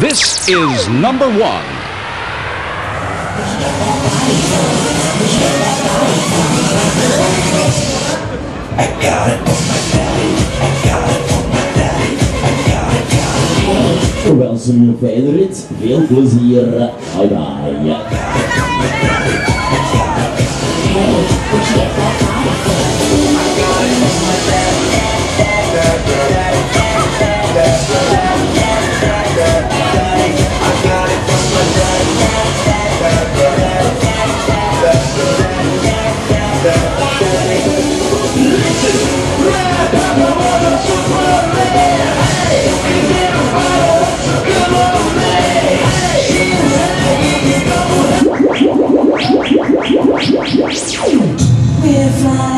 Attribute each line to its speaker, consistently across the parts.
Speaker 1: This is number one.
Speaker 2: Wel, zijn favorite. Veel plezier. Bye bye.
Speaker 3: We're flying high, we're flying right up to the sky. We fly so high, we're flying right up to the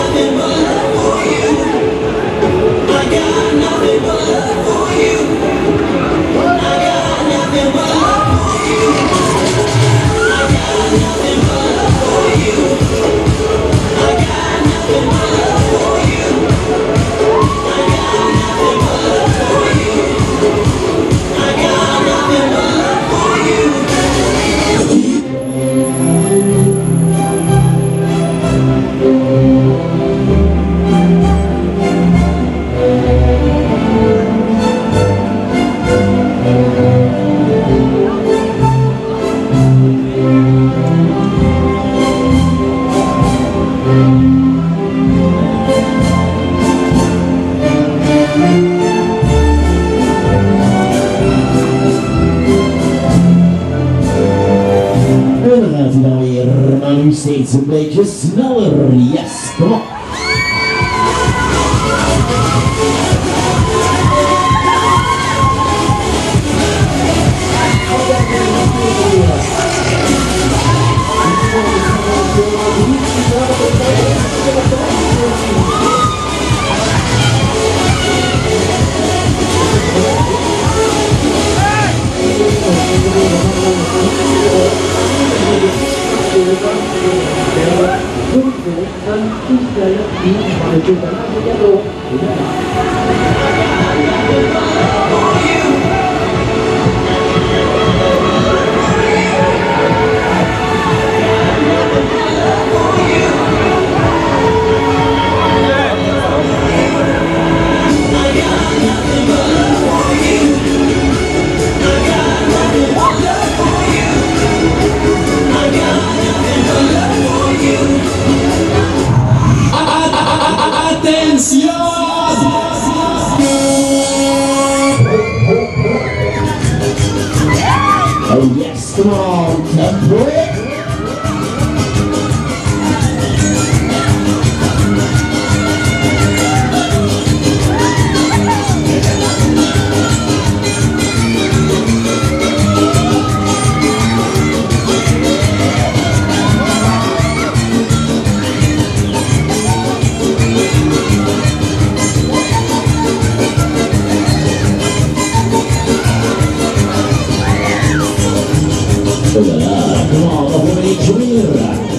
Speaker 2: Yepla. En nu steeds een beetje sneller. Yes, kom op. Oh yes, come on, tempo. Oh là là, come on, dopo un giorno